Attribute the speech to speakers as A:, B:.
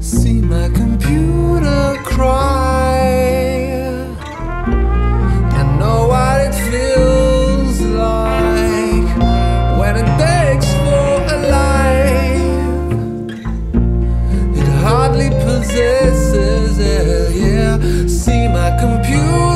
A: See my computer cry. And know what it feels like When it begs for a life. It hardly possesses it, yeah See my computer